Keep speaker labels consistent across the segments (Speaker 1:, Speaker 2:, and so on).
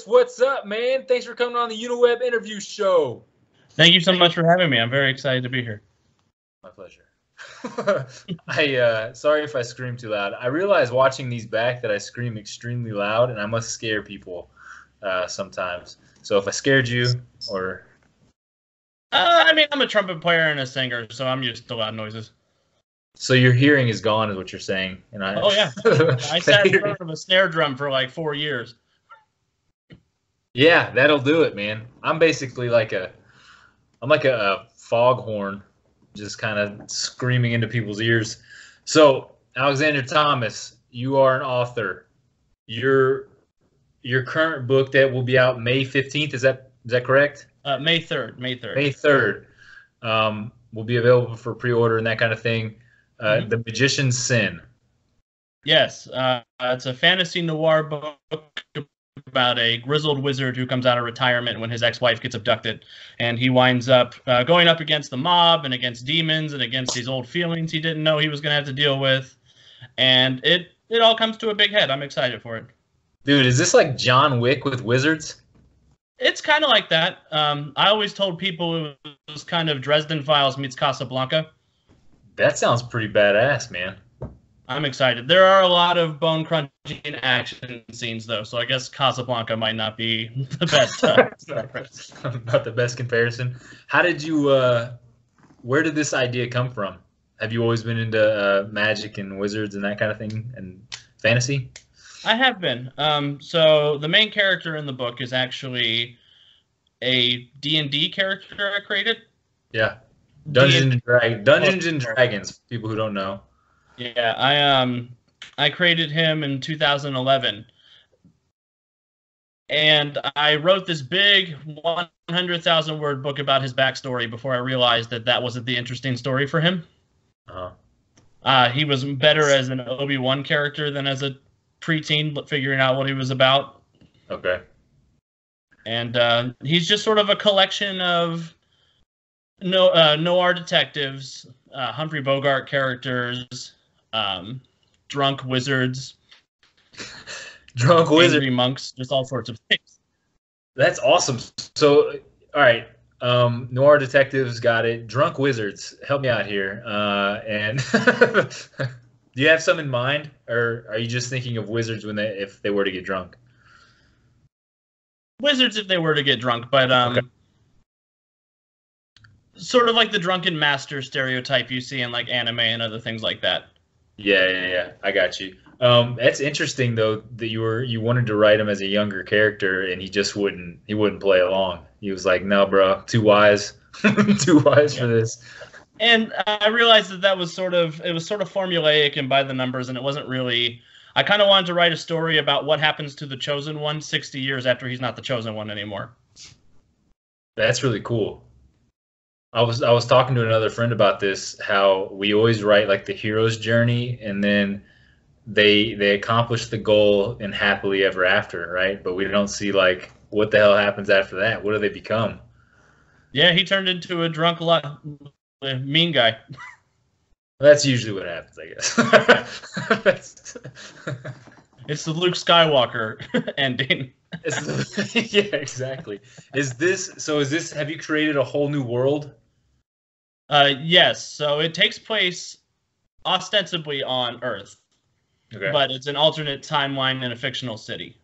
Speaker 1: Thomas, what's up, man? Thanks for coming on the Uniweb interview show.
Speaker 2: Thank you so much for having me. I'm very excited to be here.
Speaker 1: My pleasure. I uh, sorry if I scream too loud. I realize watching these back that I scream extremely loud, and I must scare people uh, sometimes. So if I scared you, or
Speaker 2: uh, I mean, I'm a trumpet player and a singer, so I'm used to loud noises.
Speaker 1: So your hearing is gone, is what you're saying, and I.
Speaker 2: Oh yeah, I sat in front of a snare drum for like four years.
Speaker 1: Yeah, that'll do it, man. I'm basically like a, I'm like a, a foghorn, just kind of screaming into people's ears. So Alexander Thomas, you are an author. Your your current book that will be out May 15th. Is that is that correct?
Speaker 2: Uh, May 3rd. May 3rd.
Speaker 1: May 3rd. Um, will be available for pre-order and that kind of thing. Uh, mm-hmm. The Magician's Sin.
Speaker 2: Yes, uh, it's a fantasy noir book about a grizzled wizard who comes out of retirement when his ex-wife gets abducted, and he winds up uh, going up against the mob and against demons and against these old feelings he didn't know he was going to have to deal with, and it it all comes to a big head. I'm excited for it.
Speaker 1: Dude, is this like John Wick with wizards?
Speaker 2: It's kind of like that. Um, I always told people it was kind of Dresden Files meets Casablanca.
Speaker 1: That sounds pretty badass, man.
Speaker 2: I'm excited. There are a lot of bone crunching action scenes, though, so I guess Casablanca might not be the best.
Speaker 1: Uh, not the best comparison. How did you? Uh, where did this idea come from? Have you always been into uh, magic and wizards and that kind of thing and fantasy?
Speaker 2: I have been. Um, so the main character in the book is actually a D and D character I created.
Speaker 1: Yeah. Dungeons and Dragons. Dungeons and Dragons. People who don't know.
Speaker 2: Yeah, I um, I created him in 2011, and I wrote this big 100,000 word book about his backstory before I realized that that wasn't the interesting story for him. Uh-huh. Uh, he was better as an Obi Wan character than as a preteen, figuring out what he was about.
Speaker 1: Okay.
Speaker 2: And uh, he's just sort of a collection of no uh, noir detectives, uh, Humphrey Bogart characters, um, drunk wizards,
Speaker 1: drunk wizard
Speaker 2: monks, just all sorts of things.
Speaker 1: That's awesome. So, all right, um, noir detectives got it. Drunk wizards, help me out here. Uh, and do you have some in mind, or are you just thinking of wizards when they if they were to get drunk?
Speaker 2: Wizards if they were to get drunk, but um, okay sort of like the drunken master stereotype you see in like anime and other things like that.
Speaker 1: Yeah, yeah, yeah. I got you. Um, that's interesting though that you were you wanted to write him as a younger character and he just wouldn't he wouldn't play along. He was like, "No, bro, too wise, too wise yeah. for this."
Speaker 2: And I realized that that was sort of it was sort of formulaic and by the numbers, and it wasn't really. I kind of wanted to write a story about what happens to the chosen one 60 years after he's not the chosen one anymore.
Speaker 1: That's really cool. I was I was talking to another friend about this. How we always write like the hero's journey, and then they they accomplish the goal in happily ever after, right? But we don't see like what the hell happens after that. What do they become?
Speaker 2: Yeah, he turned into a drunk, a lot, uh, mean guy.
Speaker 1: That's usually what happens, I guess.
Speaker 2: it's the Luke Skywalker ending.
Speaker 1: yeah, exactly. Is this so? Is this? Have you created a whole new world
Speaker 2: uh, yes. So it takes place ostensibly on Earth, okay. but it's an alternate timeline in a fictional city.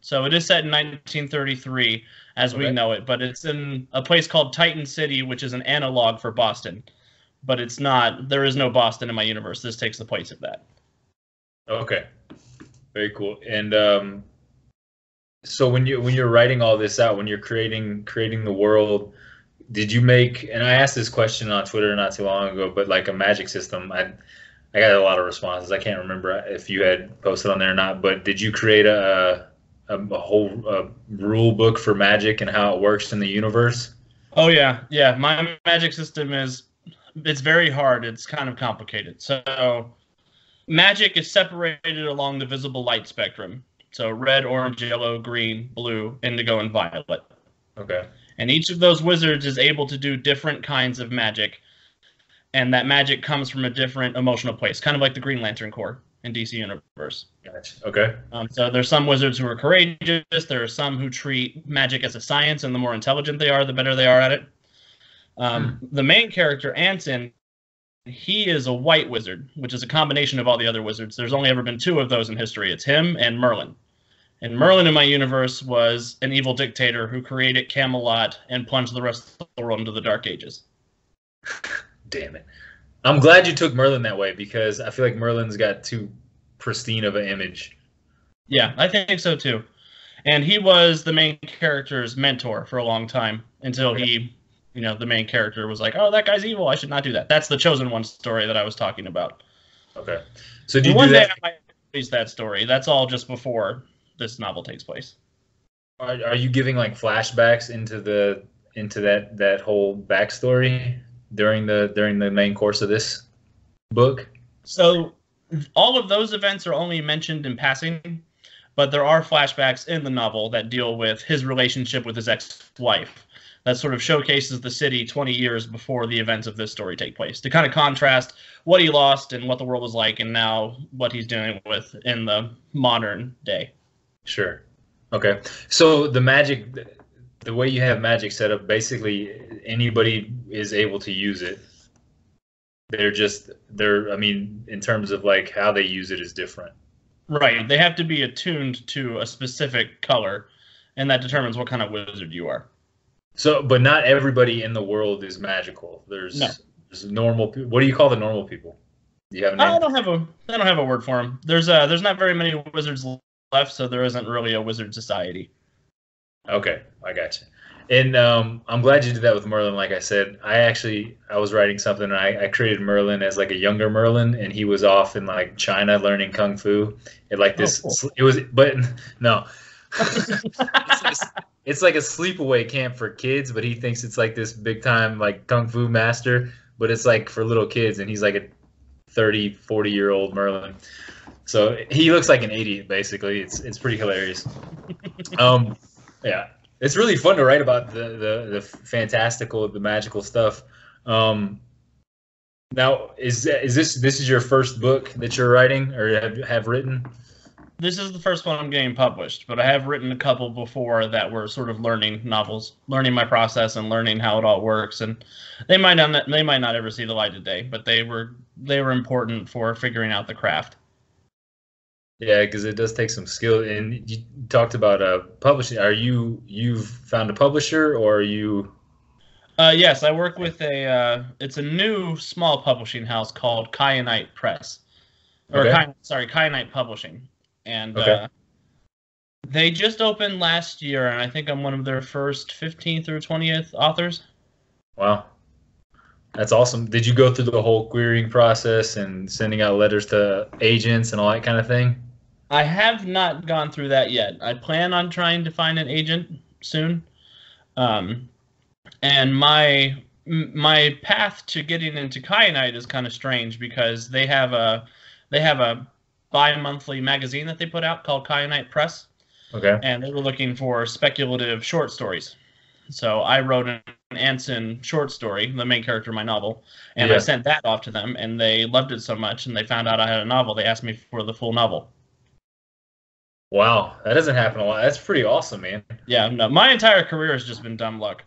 Speaker 2: So it is set in 1933 as okay. we know it, but it's in a place called Titan City, which is an analog for Boston. But it's not. There is no Boston in my universe. This takes the place of that.
Speaker 1: Okay. Very cool. And um, so when you when you're writing all this out, when you're creating creating the world, did you make and i asked this question on twitter not too long ago but like a magic system i i got a lot of responses. I can't remember if you had posted on there or not but did you create a a, a whole a rule book for magic and how it works in the universe?
Speaker 2: Oh yeah. Yeah. My magic system is it's very hard. It's kind of complicated. So magic is separated along the visible light spectrum. So red orange yellow green blue indigo and violet.
Speaker 1: Okay
Speaker 2: and each of those wizards is able to do different kinds of magic. And that magic comes from a different emotional place, kind of like the Green Lantern Corps. in DC Universe.
Speaker 1: Gotcha. Okay.
Speaker 2: Um, so there's some wizards who are courageous. There are some who treat magic as a science, and the more intelligent they are, the better they are at it. Um, hmm. The main character, Anson, he is a white wizard, which is a combination of all the other wizards. There's only ever been two of those in history. It's him and Merlin. And Merlin in my universe was an evil dictator who created Camelot and plunged the rest of the world into the Dark Ages.
Speaker 1: Damn it. I'm glad you took Merlin that way because I feel like Merlin's got too pristine of an image.
Speaker 2: Yeah, I think so too. And he was the main character's mentor for a long time until he, you know, the main character was like, "Oh, that guy's evil. I should not do that." That's the chosen one story that I was talking about.
Speaker 1: Okay. So do you
Speaker 2: one
Speaker 1: do
Speaker 2: day I might release that story. That's all just before this novel takes place.
Speaker 1: Are, are you giving like flashbacks into the into that that whole backstory during the during the main course of this book?
Speaker 2: So all of those events are only mentioned in passing, but there are flashbacks in the novel that deal with his relationship with his ex-wife. That sort of showcases the city 20 years before the events of this story take place to kind of contrast what he lost and what the world was like, and now what he's dealing with in the modern day.
Speaker 1: Sure. Okay. So the magic, the way you have magic set up, basically anybody is able to use it they're just they're i mean in terms of like how they use it is different
Speaker 2: right they have to be attuned to a specific color and that determines what kind of wizard you are
Speaker 1: so but not everybody in the world is magical there's no. there's normal what do you call the normal people
Speaker 2: do you have a name? i don't have a i don't have a word for them there's uh there's not very many wizards left so there isn't really a wizard society
Speaker 1: okay i got you and um, I'm glad you did that with Merlin. Like I said, I actually I was writing something and I, I created Merlin as like a younger Merlin, and he was off in like China learning kung fu. It like this. Oh, cool. It was, but no. it's, like a, it's like a sleepaway camp for kids, but he thinks it's like this big time like kung fu master, but it's like for little kids, and he's like a 30, 40 year old Merlin. So he looks like an idiot, basically. It's it's pretty hilarious. Um, yeah it's really fun to write about the the, the fantastical, the magical stuff. Um, now, is is this this is your first book that you're writing or have have written?
Speaker 2: This is the first one I'm getting published, but I have written a couple before that were sort of learning novels, learning my process and learning how it all works. And they might not they might not ever see the light of day, but they were they were important for figuring out the craft.
Speaker 1: Yeah, because it does take some skill. And you talked about uh, publishing. Are you you've found a publisher, or are you?
Speaker 2: Uh, yes, I work with a. Uh, it's a new small publishing house called Kyanite Press, or okay. Kyan, sorry, Kyanite Publishing, and okay. uh, they just opened last year, and I think I'm one of their first 15th or 20th authors.
Speaker 1: Wow, that's awesome. Did you go through the whole querying process and sending out letters to agents and all that kind of thing?
Speaker 2: I have not gone through that yet. I plan on trying to find an agent soon. Um, and my my path to getting into Kyanite is kind of strange because they have a they have a bi-monthly magazine that they put out called Kyanite Press.
Speaker 1: Okay.
Speaker 2: And they were looking for speculative short stories. So I wrote an Anson short story, the main character of my novel, and yeah. I sent that off to them, and they loved it so much, and they found out I had a novel. They asked me for the full novel.
Speaker 1: Wow, that doesn't happen a lot. That's pretty awesome, man.
Speaker 2: Yeah, no, my entire career has just been dumb luck.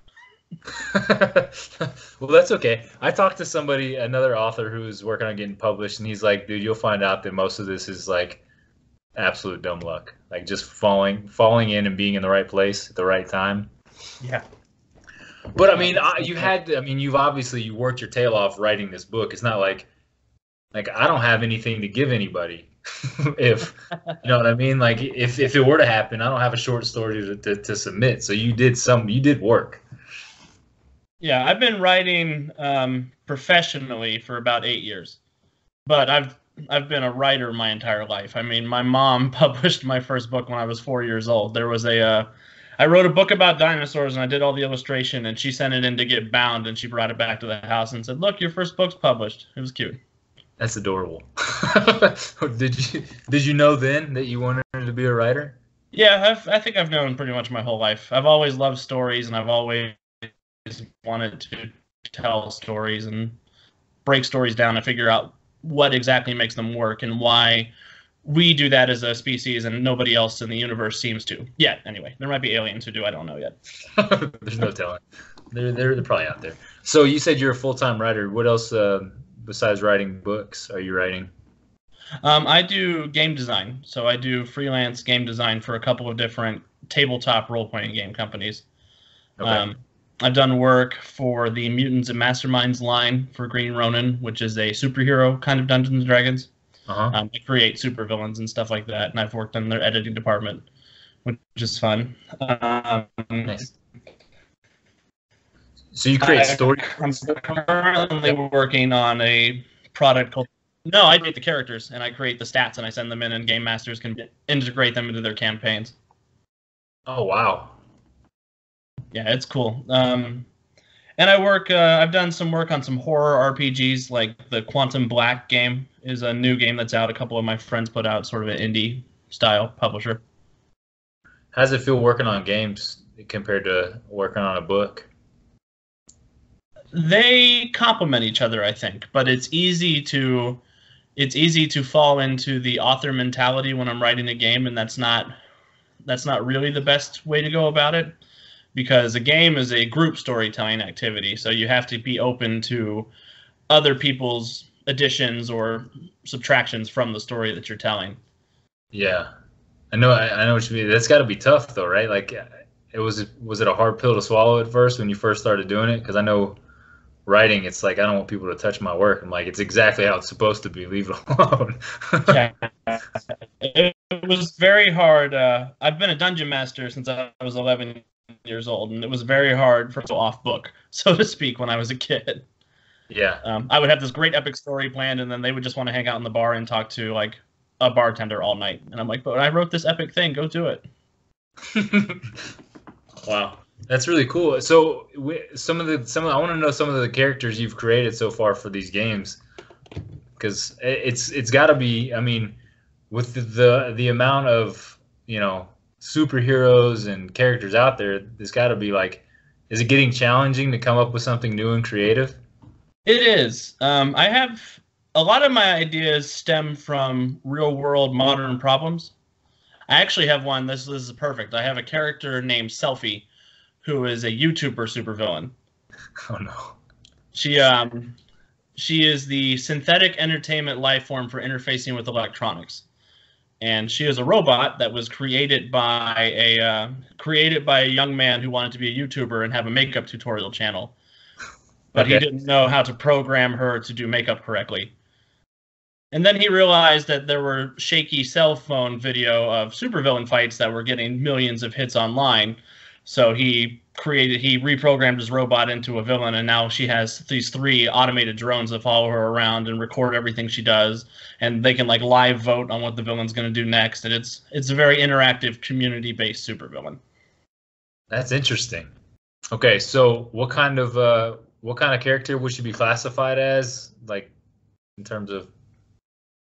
Speaker 1: well, that's okay. I talked to somebody, another author who's working on getting published, and he's like, "Dude, you'll find out that most of this is like absolute dumb luck, like just falling, falling in and being in the right place at the right time."
Speaker 2: Yeah.
Speaker 1: But I mean, you had, I mean, you've obviously you worked your tail off writing this book. It's not like, like I don't have anything to give anybody. if you know what I mean. Like if if it were to happen, I don't have a short story to, to, to submit. So you did some, you did work.
Speaker 2: Yeah, I've been writing um, professionally for about eight years, but I've I've been a writer my entire life. I mean, my mom published my first book when I was four years old. There was a uh, I wrote a book about dinosaurs and I did all the illustration, and she sent it in to get bound, and she brought it back to the house and said, "Look, your first book's published." It was cute.
Speaker 1: That's adorable. did you did you know then that you wanted to be a writer?
Speaker 2: Yeah, I've, I think I've known pretty much my whole life. I've always loved stories, and I've always wanted to tell stories and break stories down and figure out what exactly makes them work and why we do that as a species, and nobody else in the universe seems to yet. Anyway, there might be aliens who do. I don't know yet.
Speaker 1: There's no telling. They're, they're they're probably out there. So you said you're a full time writer. What else uh, besides writing books are you writing?
Speaker 2: Um, I do game design. So I do freelance game design for a couple of different tabletop role playing game companies. Okay. Um, I've done work for the Mutants and Masterminds line for Green Ronin, which is a superhero kind of Dungeons and Dragons. Uh-huh. Um, I create supervillains and stuff like that, and I've worked in their editing department, which is fun. Um, nice.
Speaker 1: So you create story.
Speaker 2: I'm currently working on a product called. No, I create the characters and I create the stats and I send them in, and game masters can integrate them into their campaigns.
Speaker 1: Oh wow!
Speaker 2: Yeah, it's cool. Um, and I work. Uh, I've done some work on some horror RPGs, like the Quantum Black game is a new game that's out. A couple of my friends put out, sort of an indie style publisher.
Speaker 1: How does it feel working on games compared to working on a book?
Speaker 2: They complement each other, I think, but it's easy to it's easy to fall into the author mentality when I'm writing a game, and that's not that's not really the best way to go about it because a game is a group storytelling activity. So you have to be open to other people's additions or subtractions from the story that you're telling.
Speaker 1: Yeah, I know. I, I know what you mean. That's got to be tough, though, right? Like, it was. Was it a hard pill to swallow at first when you first started doing it? Because I know writing, it's like I don't want people to touch my work. I'm like, it's exactly how it's supposed to be. Leave it alone. yeah,
Speaker 2: it was very hard. Uh, I've been a dungeon master since I was 11 years old, and it was very hard for off book, so to speak, when I was a kid.
Speaker 1: Yeah.
Speaker 2: Um, I would have this great epic story planned, and then they would just want to hang out in the bar and talk to like a bartender all night. And I'm like, but I wrote this epic thing. Go do it.
Speaker 1: wow, that's really cool. So some of the some of, I want to know some of the characters you've created so far for these games, because it's it's got to be. I mean, with the, the the amount of you know superheroes and characters out there, there's got to be like, is it getting challenging to come up with something new and creative?
Speaker 2: It is. Um, I have a lot of my ideas stem from real world modern problems. I actually have one. This, this is perfect. I have a character named Selfie, who is a YouTuber supervillain.
Speaker 1: Oh no.
Speaker 2: She um, she is the synthetic entertainment life form for interfacing with electronics and she is a robot that was created by a uh, created by a young man who wanted to be a YouTuber and have a makeup tutorial channel, but okay. he didn't know how to program her to do makeup correctly. And then he realized that there were shaky cell phone video of supervillain fights that were getting millions of hits online. So he created he reprogrammed his robot into a villain and now she has these three automated drones that follow her around and record everything she does. And they can like live vote on what the villain's going to do next and it's it's a very interactive community based supervillain.
Speaker 1: That's interesting. Okay so what kind of uh what kind of character would she be classified as like in terms of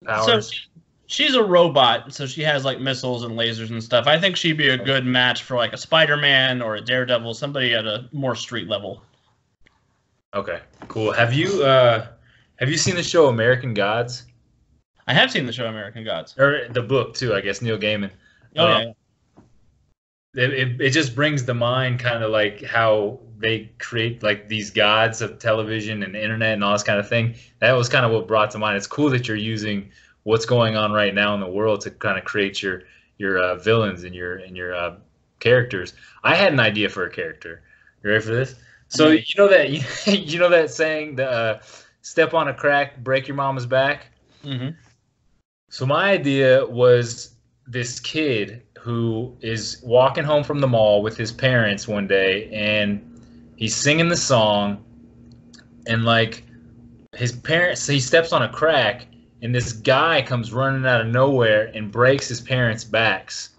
Speaker 1: powers? so
Speaker 2: she's a robot, so she has like missiles and lasers and stuff. I think she'd be a good match for like a Spider-Man or a Daredevil, somebody at a more street level.
Speaker 1: Okay, cool. Have you uh have you seen the show American Gods?
Speaker 2: I have seen the show American Gods.
Speaker 1: Or the book too, I guess Neil Gaiman. Oh um, yeah. It, it, it just brings to mind kind of like how they create like these gods of television and internet and all this kind of thing. That was kind of what brought to mind. It's cool that you're using what's going on right now in the world to kind of create your your uh, villains and your and your uh, characters. I had an idea for a character. You ready for this? So you know that you know that saying, the uh, "Step on a crack, break your mama's back." Mm-hmm. So my idea was this kid who is walking home from the mall with his parents one day, and he's singing the song, and like his parents, he steps on a crack, and this guy comes running out of nowhere and breaks his parents' backs.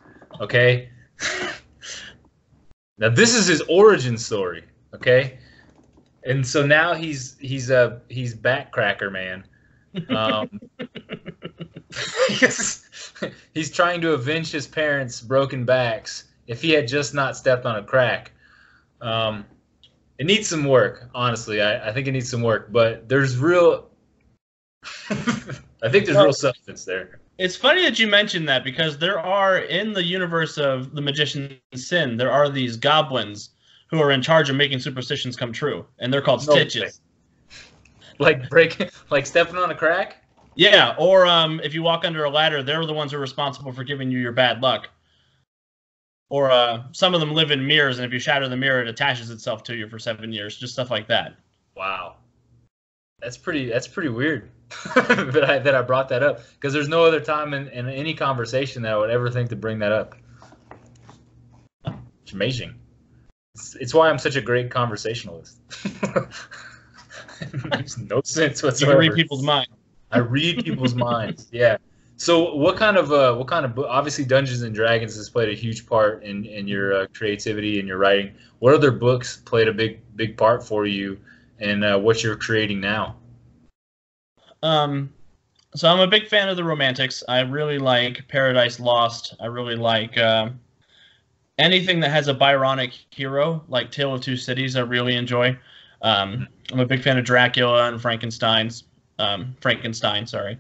Speaker 1: Okay? now this is his origin story, okay? And so now he's he's a he's backcracker man. Um, he's trying to avenge his parents' broken backs. If he had just not stepped on a crack, um, it needs some work. Honestly, I, I think it needs some work. But there's real I think there's real substance there.
Speaker 3: It's funny that you mentioned that because there are in the universe of the magician's sin, there are these goblins who are in charge of making superstitions come true, and they're called no stitches.
Speaker 1: Like breaking, like stepping on a crack.
Speaker 3: Yeah, or um, if you walk under a ladder, they're the ones who are responsible for giving you your bad luck. Or uh, some of them live in mirrors, and if you shatter the mirror, it attaches itself to you for seven years. Just stuff like that.
Speaker 1: Wow, that's pretty. That's pretty weird that I that I brought that up because there's no other time in, in any conversation that I would ever think to bring that up. It's amazing. It's, it's why I'm such a great conversationalist. makes no sense whatsoever.
Speaker 3: You read people's minds.
Speaker 1: I read people's minds. Yeah. So, what kind of uh, what kind of obviously Dungeons and Dragons has played a huge part in in your uh, creativity and your writing. What other books played a big big part for you, and uh, what you're creating now?
Speaker 3: Um, so I'm a big fan of the Romantics. I really like Paradise Lost. I really like uh, anything that has a Byronic hero, like Tale of Two Cities. I really enjoy. Um, I'm a big fan of Dracula and Frankenstein's um, Frankenstein. Sorry,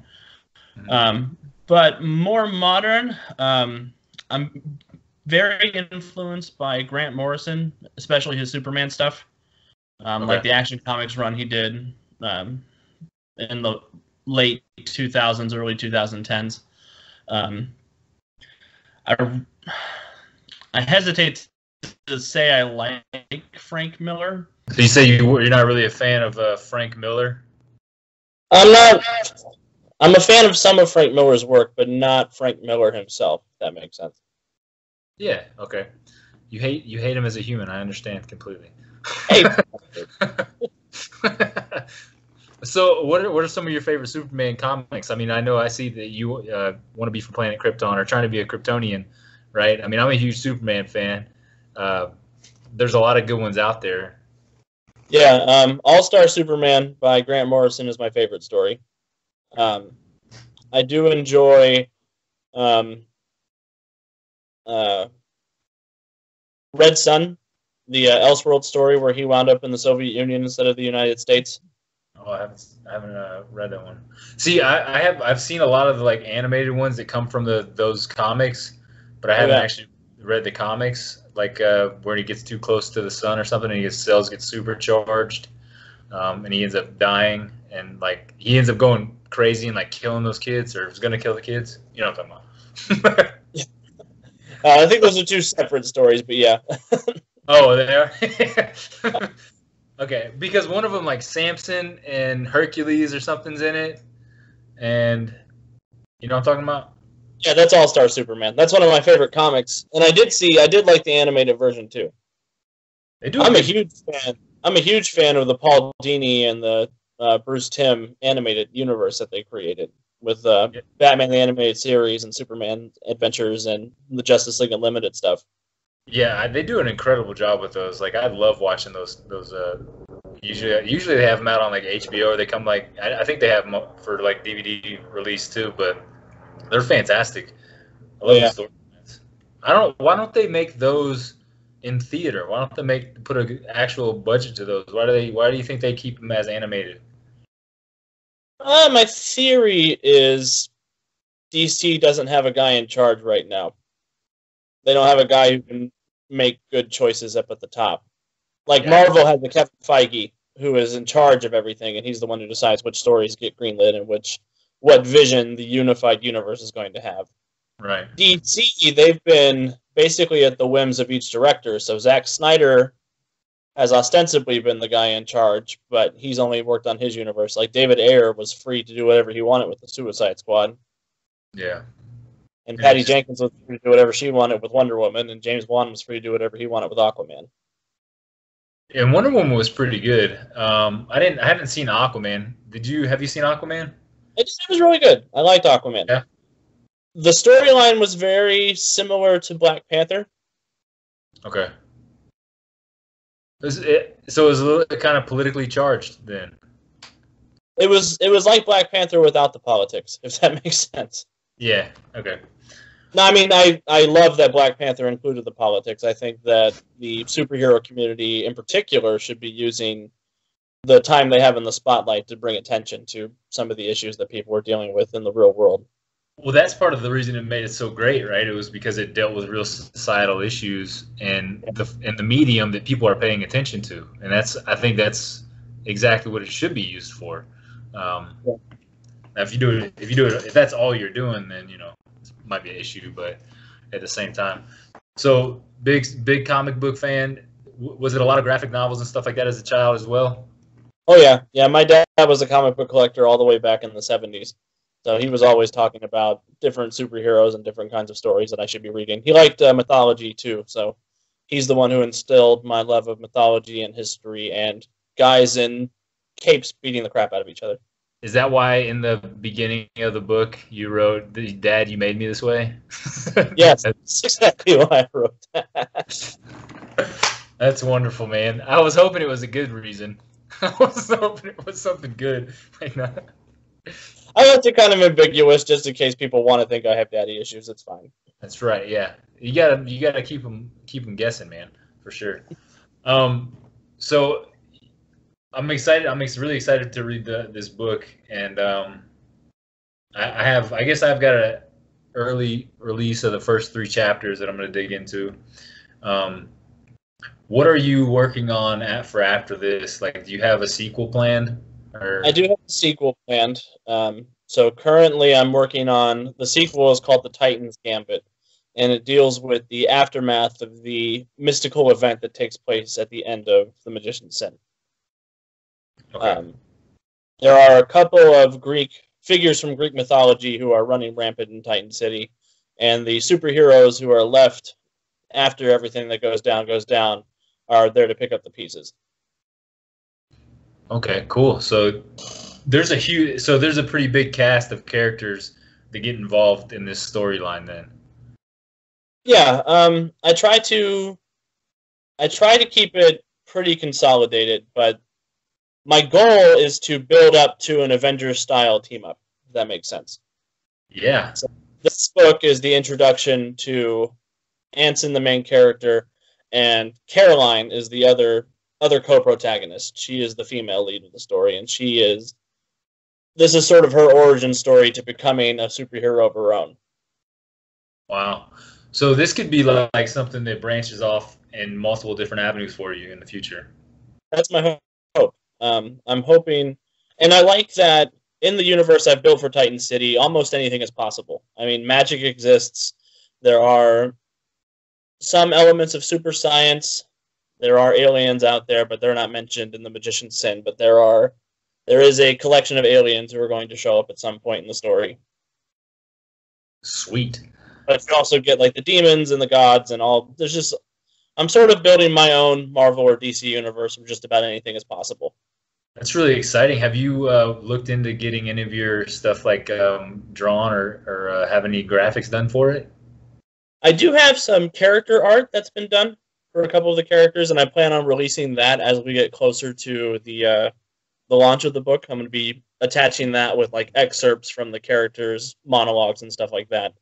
Speaker 3: um, but more modern. Um, I'm very influenced by Grant Morrison, especially his Superman stuff, um, okay. like the Action Comics run he did um, in the late 2000s, early 2010s. Um, I I hesitate to say I like Frank Miller
Speaker 1: so you say you you're not really a fan of uh, Frank Miller?
Speaker 2: I'm not. I'm a fan of some of Frank Miller's work, but not Frank Miller himself. If that makes sense.
Speaker 1: Yeah. Okay. You hate you hate him as a human. I understand completely. Hey. so, what are, what are some of your favorite Superman comics? I mean, I know I see that you uh, want to be from Planet Krypton or trying to be a Kryptonian, right? I mean, I'm a huge Superman fan. Uh, there's a lot of good ones out there.
Speaker 2: Yeah, um, All Star Superman by Grant Morrison is my favorite story. Um, I do enjoy um, uh, Red Sun, the uh, Elseworld story where he wound up in the Soviet Union instead of the United States.
Speaker 1: Oh, I haven't, I haven't uh, read that one. See, I, I, have I've seen a lot of the, like animated ones that come from the those comics, but I haven't yeah. actually read the comics like uh, where he gets too close to the sun or something, and his cells get supercharged, um, and he ends up dying, and like he ends up going crazy and like killing those kids, or is gonna kill the kids. You know what I'm talking
Speaker 2: about? yeah. uh, I think those are two separate stories, but yeah.
Speaker 1: oh, they are. okay, because one of them like Samson and Hercules or something's in it, and you know what I'm talking about.
Speaker 2: Yeah, that's All Star Superman. That's one of my favorite comics, and I did see, I did like the animated version too. They do. I'm a huge fan. I'm a huge fan of the Paul Dini and the uh, Bruce Timm animated universe that they created with uh, yeah. Batman the animated series and Superman Adventures and the Justice League Unlimited stuff.
Speaker 1: Yeah, they do an incredible job with those. Like I love watching those. Those uh, usually usually they have them out on like HBO or they come like I, I think they have them for like DVD release too. But they're fantastic. I love yeah. I don't. Why don't they make those in theater? Why don't they make put an actual budget to those? Why do they? Why do you think they keep them as animated?
Speaker 2: Uh, my theory is DC doesn't have a guy in charge right now. They don't have a guy who can make good choices up at the top. Like yeah. Marvel has a Kevin Feige who is in charge of everything, and he's the one who decides which stories get greenlit and which what vision the unified universe is going to have.
Speaker 1: Right.
Speaker 2: DC, they've been basically at the whims of each director. So Zack Snyder has ostensibly been the guy in charge, but he's only worked on his universe. Like David Ayer was free to do whatever he wanted with the Suicide Squad.
Speaker 1: Yeah.
Speaker 2: And Patty Jenkins was free to do whatever she wanted with Wonder Woman, and James Wan was free to do whatever he wanted with Aquaman.
Speaker 1: And Wonder Woman was pretty good. Um, I didn't, I haven't seen Aquaman. Did you? Have you seen Aquaman?
Speaker 2: It, it was really good. I liked Aquaman.
Speaker 1: Yeah.
Speaker 2: The storyline was very similar to Black Panther.
Speaker 1: Okay. Was it, so it was a little kind of politically charged then.
Speaker 2: It was it was like Black Panther without the politics, if that makes sense.
Speaker 1: Yeah. Okay.
Speaker 2: No, I mean I I love that Black Panther included the politics. I think that the superhero community in particular should be using the time they have in the spotlight to bring attention to some of the issues that people are dealing with in the real world.
Speaker 1: Well, that's part of the reason it made it so great, right? It was because it dealt with real societal issues and the and the medium that people are paying attention to, and that's I think that's exactly what it should be used for. Um, yeah. If you do it, if you do it, if that's all you're doing, then you know it might be an issue. But at the same time, so big big comic book fan. Was it a lot of graphic novels and stuff like that as a child as well?
Speaker 2: Oh yeah, yeah. My dad was a comic book collector all the way back in the '70s. So he was always talking about different superheroes and different kinds of stories that I should be reading. He liked uh, mythology too, so he's the one who instilled my love of mythology and history and guys in capes beating the crap out of each other.
Speaker 1: Is that why in the beginning of the book you wrote, the "Dad, you made me this way"?
Speaker 2: yes, that's exactly why I wrote that.
Speaker 1: That's wonderful, man. I was hoping it was a good reason. I was hoping it was something good. Like not.
Speaker 2: I left it kind of ambiguous just in case people want to think I have daddy issues. It's fine.
Speaker 1: That's right. Yeah, you gotta you gotta keep them keep them guessing, man, for sure. Um, so I'm excited. I'm really excited to read the, this book, and um, I, I have I guess I've got a early release of the first three chapters that I'm going to dig into. Um, what are you working on at for after this? Like, do you have a sequel planned?
Speaker 2: Or... I do have a sequel planned. Um, so currently, I'm working on the sequel is called The Titans Gambit, and it deals with the aftermath of the mystical event that takes place at the end of The Magician's Sin. Okay. Um, there are a couple of Greek figures from Greek mythology who are running rampant in Titan City, and the superheroes who are left after everything that goes down goes down are there to pick up the pieces.
Speaker 1: Okay, cool. So there's a huge, so there's a pretty big cast of characters that get involved in this storyline. Then.
Speaker 2: Yeah, um, I try to, I try to keep it pretty consolidated, but my goal is to build up to an Avengers style team up. If that makes sense.
Speaker 1: Yeah.
Speaker 2: So this book is the introduction to Anson, the main character, and Caroline is the other other co-protagonist. She is the female lead of the story, and she is. This is sort of her origin story to becoming a superhero of her own.
Speaker 1: Wow. So this could be like something that branches off in multiple different avenues for you in the future.
Speaker 2: That's my hope. Um, I'm hoping, and I like that in the universe I've built for Titan City, almost anything is possible. I mean, magic exists. There are some elements of super science. There are aliens out there, but they're not mentioned in the Magician's Sin. But there are, there is a collection of aliens who are going to show up at some point in the story.
Speaker 1: Sweet.
Speaker 2: But you also get like the demons and the gods and all. There's just, I'm sort of building my own Marvel or DC universe where just about anything is possible.
Speaker 1: That's really exciting. Have you uh, looked into getting any of your stuff like um, drawn or, or uh, have any graphics done for it?
Speaker 2: I do have some character art that's been done for a couple of the characters, and I plan on releasing that as we get closer to the uh, the launch of the book. I'm going to be attaching that with like excerpts from the characters' monologues and stuff like that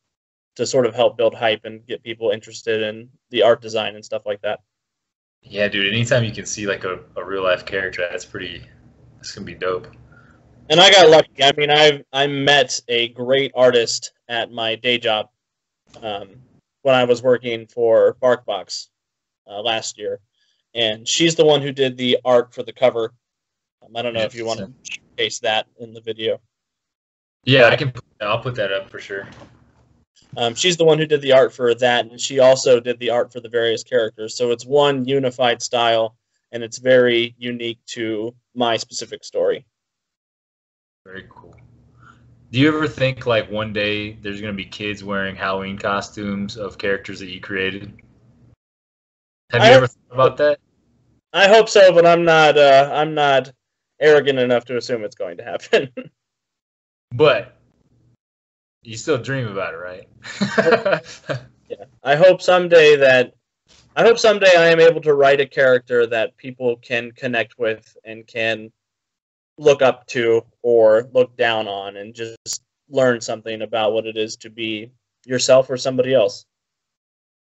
Speaker 2: to sort of help build hype and get people interested in the art design and stuff like that.
Speaker 1: Yeah, dude. Anytime you can see like a, a real life character, that's pretty. That's gonna be dope.
Speaker 2: And I got lucky. I mean, I I met a great artist at my day job. Um, when I was working for BarkBox uh, last year, and she's the one who did the art for the cover. Um, I don't know if you want to paste that in the video.
Speaker 1: Yeah, I can. I'll put that up for sure.
Speaker 2: Um, she's the one who did the art for that, and she also did the art for the various characters. So it's one unified style, and it's very unique to my specific story.
Speaker 1: Very cool. Do you ever think like one day there's gonna be kids wearing Halloween costumes of characters that you created? Have you ever thought about that?
Speaker 2: I hope so, but I'm not. Uh, I'm not arrogant enough to assume it's going to happen.
Speaker 1: but you still dream about it, right?
Speaker 2: yeah, I hope someday that I hope someday I am able to write a character that people can connect with and can look up to or look down on and just learn something about what it is to be yourself or somebody else.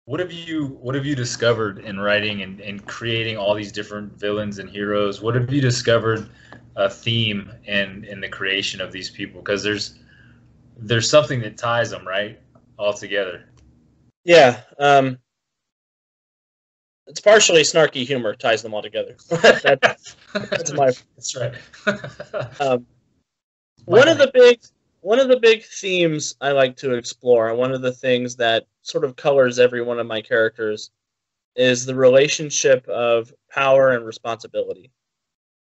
Speaker 1: what have you what have you discovered in writing and, and creating all these different villains and heroes? What have you discovered a theme in in the creation of these people? Because there's there's something that ties them right all together.
Speaker 2: Yeah, um, it's partially snarky humor ties them all together. that's, that's my.
Speaker 1: That's right.
Speaker 2: um, one of the big one of the big themes I like to explore, and one of the things that sort of colors every one of my characters, is the relationship of power and responsibility.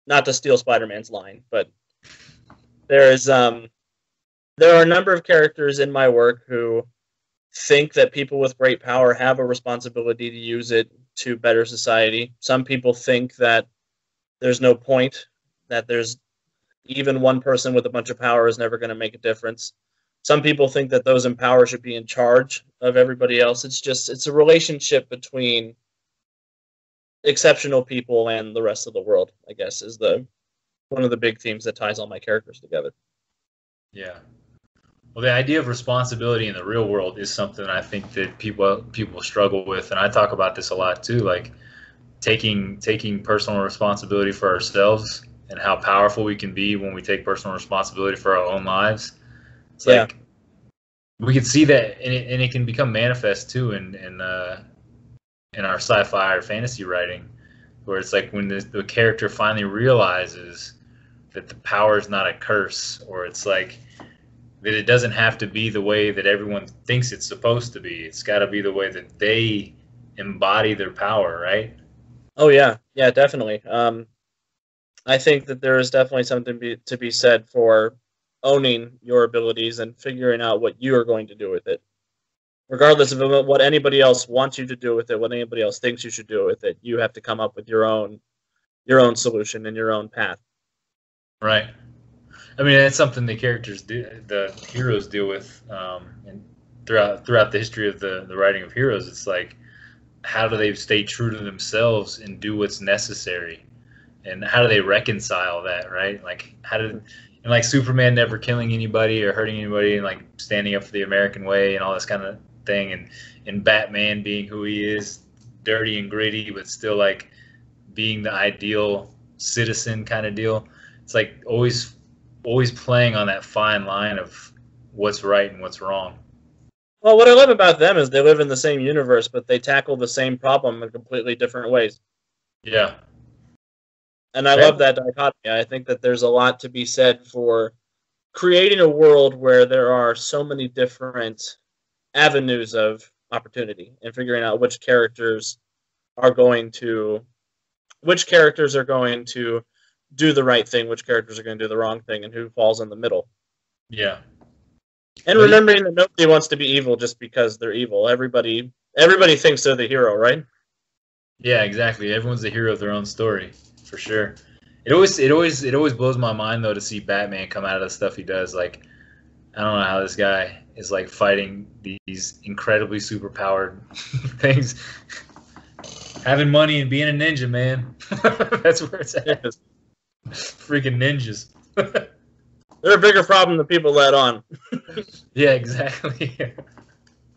Speaker 2: Not to steal Spider-Man's line, but there is um, there are a number of characters in my work who think that people with great power have a responsibility to use it to better society. Some people think that there's no point, that there's even one person with a bunch of power is never going to make a difference. Some people think that those in power should be in charge of everybody else. It's just it's a relationship between exceptional people and the rest of the world, I guess, is the one of the big themes that ties all my characters together.
Speaker 1: Yeah. Well, the idea of responsibility in the real world is something I think that people people struggle with, and I talk about this a lot too. Like taking taking personal responsibility for ourselves and how powerful we can be when we take personal responsibility for our own lives. It's yeah. like we can see that, and it, and it can become manifest too in in uh, in our sci-fi or fantasy writing, where it's like when the, the character finally realizes that the power is not a curse, or it's like that it doesn't have to be the way that everyone thinks it's supposed to be. It's got to be the way that they embody their power, right?
Speaker 2: Oh yeah, yeah, definitely. Um, I think that there is definitely something be, to be said for owning your abilities and figuring out what you are going to do with it, regardless of what anybody else wants you to do with it, what anybody else thinks you should do with it. You have to come up with your own, your own solution and your own path.
Speaker 1: Right. I mean, it's something the characters do, the heroes deal with, um, and throughout throughout the history of the the writing of heroes, it's like, how do they stay true to themselves and do what's necessary, and how do they reconcile that, right? Like, how did and like Superman never killing anybody or hurting anybody, and like standing up for the American way and all this kind of thing, and and Batman being who he is, dirty and gritty, but still like being the ideal citizen kind of deal. It's like always always playing on that fine line of what's right and what's wrong.
Speaker 2: Well, what I love about them is they live in the same universe, but they tackle the same problem in completely different ways.
Speaker 1: Yeah.
Speaker 2: And I love that dichotomy. I think that there's a lot to be said for creating a world where there are so many different avenues of opportunity and figuring out which characters are going to which characters are going to do the right thing, which characters are going to do the wrong thing, and who falls in the middle.
Speaker 1: Yeah.
Speaker 2: And remembering that nobody wants to be evil just because they're evil. Everybody everybody thinks they're the hero, right?
Speaker 1: Yeah, exactly. Everyone's the hero of their own story, for sure. It always it always it always blows my mind though to see Batman come out of the stuff he does. Like I don't know how this guy is like fighting these incredibly superpowered things. Having money and being a ninja, man. That's where it's at. Freaking ninjas.
Speaker 2: They're a bigger problem than people let on.
Speaker 1: yeah, exactly.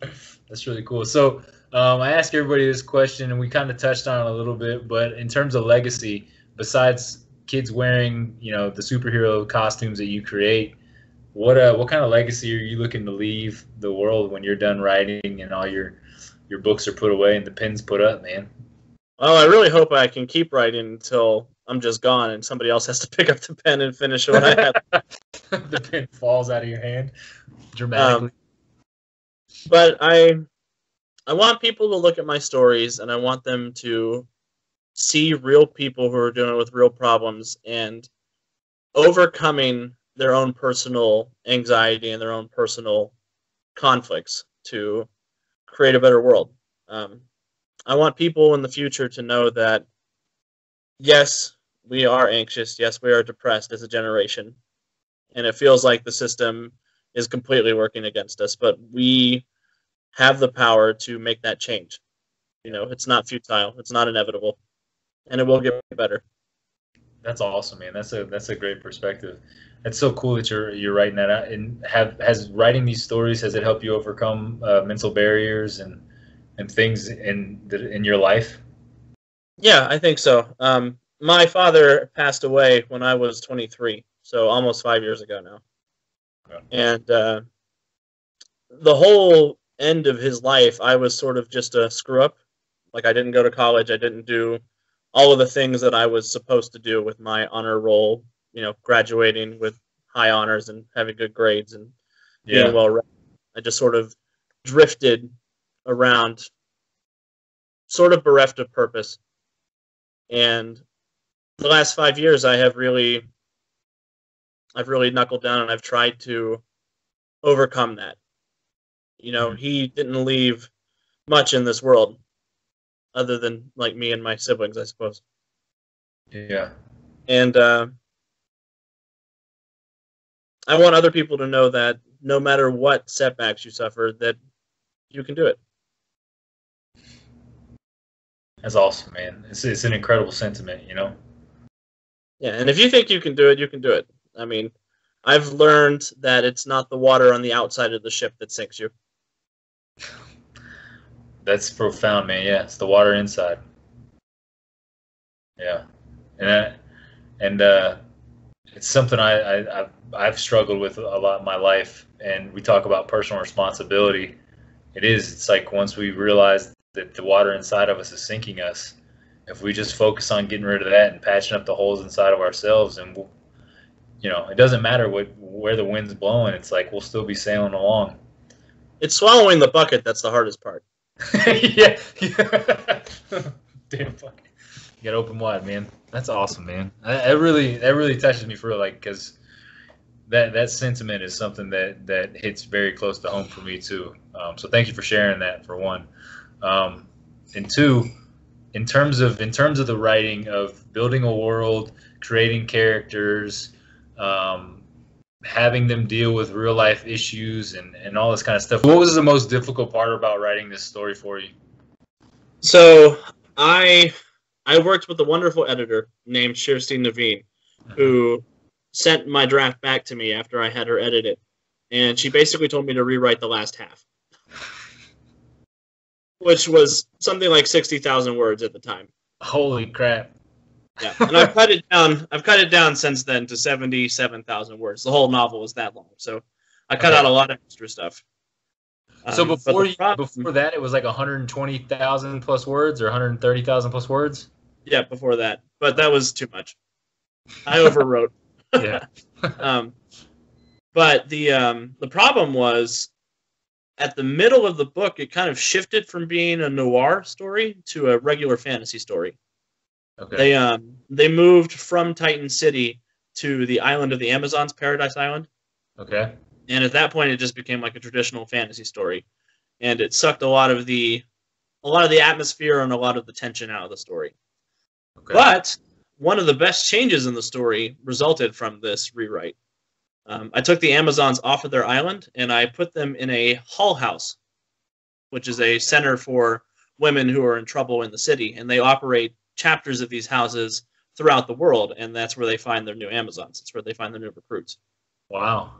Speaker 1: That's really cool. So um, I asked everybody this question, and we kind of touched on it a little bit. But in terms of legacy, besides kids wearing, you know, the superhero costumes that you create, what uh, what kind of legacy are you looking to leave the world when you're done writing and all your your books are put away and the pens put up, man?
Speaker 2: Well, I really hope I can keep writing until I'm just gone, and somebody else has to pick up the pen and finish what I
Speaker 1: have. the pen falls out of your hand dramatically. Um,
Speaker 2: but I, I want people to look at my stories, and I want them to see real people who are dealing with real problems and overcoming their own personal anxiety and their own personal conflicts to create a better world. Um, I want people in the future to know that yes, we are anxious. Yes, we are depressed as a generation. And it feels like the system is completely working against us, but we have the power to make that change. You know, it's not futile, it's not inevitable, and it will get better.
Speaker 1: That's awesome, man. That's a that's a great perspective. It's so cool that you're you're writing that out. And have has writing these stories has it helped you overcome uh, mental barriers and and things in the, in your life?
Speaker 2: Yeah, I think so. Um, my father passed away when I was 23, so almost five years ago now. Yeah. And uh, the whole end of his life, I was sort of just a screw up. Like I didn't go to college. I didn't do all of the things that I was supposed to do with my honor roll. You know, graduating with high honors and having good grades and yeah. being well read. I just sort of drifted around, sort of bereft of purpose. And the last five years, I have really, I've really knuckled down and I've tried to overcome that. You know, mm-hmm. he didn't leave much in this world, other than like me and my siblings, I suppose.
Speaker 1: Yeah.
Speaker 2: And uh, I want other people to know that no matter what setbacks you suffer, that you can do it.
Speaker 1: That's awesome, man. It's it's an incredible sentiment, you know.
Speaker 2: Yeah, and if you think you can do it, you can do it. I mean, I've learned that it's not the water on the outside of the ship that sinks you.
Speaker 1: That's profound, man. Yeah, it's the water inside. Yeah, and I, and uh, it's something I, I I've, I've struggled with a lot in my life. And we talk about personal responsibility. It is. It's like once we realize that the water inside of us is sinking us, if we just focus on getting rid of that and patching up the holes inside of ourselves, and we'll, you know, it doesn't matter what where the wind's blowing. It's like we'll still be sailing along.
Speaker 2: It's swallowing the bucket that's the hardest part.
Speaker 1: yeah. Damn fuck. You got open wide, man. That's awesome, man. That really that really touches me for real, like because that that sentiment is something that that hits very close to home for me too. Um, so thank you for sharing that for one, um, and two, in terms of in terms of the writing of building a world, creating characters, um, having them deal with real life issues and and all this kind of stuff. What was the most difficult part about writing this story for you?
Speaker 2: So I I worked with a wonderful editor named Shirsti Naveen, who sent my draft back to me after I had her edit it, and she basically told me to rewrite the last half, which was something like sixty thousand words at the time.
Speaker 1: Holy crap!
Speaker 2: Yeah, and I've cut it down. I've cut it down since then to seventy-seven thousand words. The whole novel was that long, so I cut okay. out a lot of extra stuff.
Speaker 1: So um, before you, problem, before that, it was like one hundred twenty thousand plus words or one hundred thirty thousand plus words.
Speaker 2: Yeah, before that, but that was too much. I overwrote.
Speaker 1: yeah.
Speaker 2: um, but the um, the problem was at the middle of the book, it kind of shifted from being a noir story to a regular fantasy story. Okay. They um they moved from Titan City to the island of the Amazons, Paradise Island.
Speaker 1: Okay.
Speaker 2: And at that point, it just became like a traditional fantasy story, and it sucked a lot of the a lot of the atmosphere and a lot of the tension out of the story. Okay. But one of the best changes in the story resulted from this rewrite. Um, I took the Amazons off of their island and I put them in a Hull House, which is a center for women who are in trouble in the city, and they operate chapters of these houses throughout the world, and that's where they find their new Amazons. It's where they find their new recruits.
Speaker 1: Wow.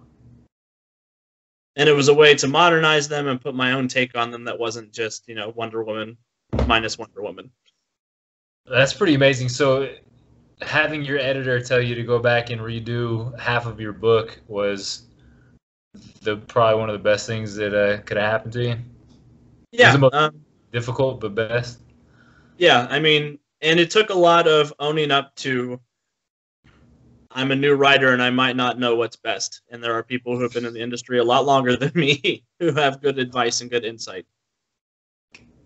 Speaker 2: And it was a way to modernize them and put my own take on them that wasn't just, you know, Wonder Woman minus Wonder Woman.
Speaker 1: That's pretty amazing. So, having your editor tell you to go back and redo half of your book was the probably one of the best things that uh, could have happened to you.
Speaker 2: Yeah, um,
Speaker 1: difficult but best.
Speaker 2: Yeah, I mean, and it took a lot of owning up to. I'm a new writer and I might not know what's best, and there are people who have been in the industry a lot longer than me who have good advice and good insight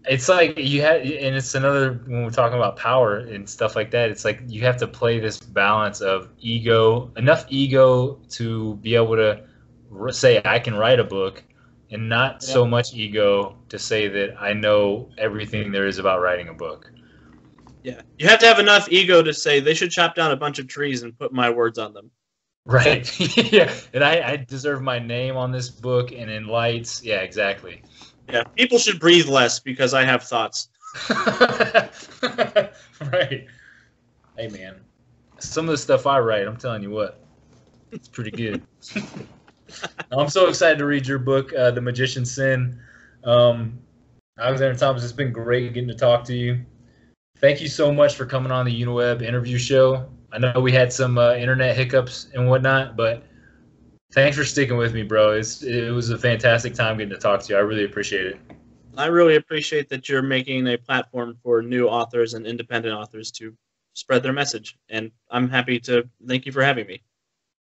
Speaker 1: it's like you had and it's another when we're talking about power and stuff like that it's like you have to play this balance of ego enough ego to be able to say i can write a book and not yeah. so much ego to say that i know everything there is about writing a book.
Speaker 2: Yeah. You have to have enough ego to say they should chop down a bunch of trees and put my words on them.
Speaker 1: Right. Yeah. And I, I deserve my name on this book and in lights. Yeah exactly
Speaker 2: yeah, people should breathe less because I have thoughts.
Speaker 1: right. Hey, man. Some of the stuff I write, I'm telling you what, it's pretty good. I'm so excited to read your book, uh, The Magician's Sin. Um, Alexander Thomas, it's been great getting to talk to you. Thank you so much for coming on the Uniweb interview show. I know we had some uh, internet hiccups and whatnot, but thanks for sticking with me, bro. It's, it was a fantastic time getting to talk to you. I really appreciate it.
Speaker 2: I really appreciate that you're making a platform for new authors and independent authors to spread their message. And I'm happy to thank you for having me.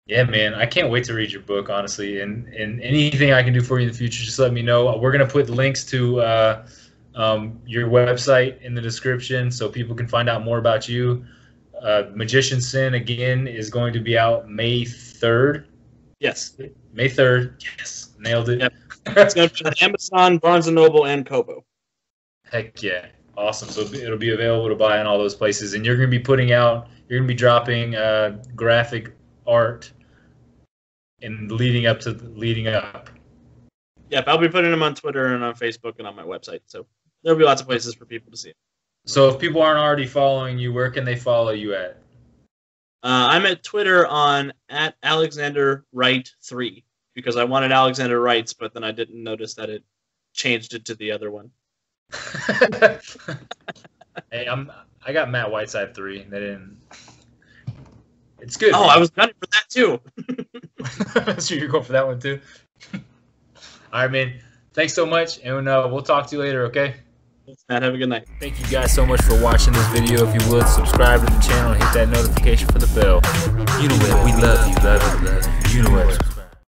Speaker 1: Yeah, man, I can't wait to read your book, honestly. And and anything I can do for you in the future, just let me know. We're gonna put links to uh, um, your website in the description so people can find out more about you. Uh, Magician Sin again is going to be out May third.
Speaker 2: Yes,
Speaker 1: May third. Yes, nailed it. Yep.
Speaker 2: it's going to be on Amazon, Barnes and Noble, and Kobo.
Speaker 1: Heck yeah, awesome! So it'll be available to buy in all those places, and you're going to be putting out. You're going to be dropping uh, graphic art and leading up to leading up.
Speaker 2: Yep, I'll be putting them on Twitter and on Facebook and on my website. So there'll be lots of places for people to see it.
Speaker 1: So if people aren't already following you, where can they follow you at?
Speaker 2: Uh, I'm at Twitter on at Alexander write three because I wanted Alexander Writes, but then I didn't notice that it changed it to the other one.
Speaker 1: hey, I'm I got Matt Whiteside three. They didn't. It's good.
Speaker 2: Oh, man. I was gunning for that
Speaker 1: too. so you're going for that one too. All right, man. Thanks so much, and uh, we'll talk to you later. Okay.
Speaker 2: Matt. Have a good night.
Speaker 1: Thank you guys so much for watching this video. If you would, subscribe to the channel and hit that notification for the bell. You know what? We love you, love you, love you. You know what?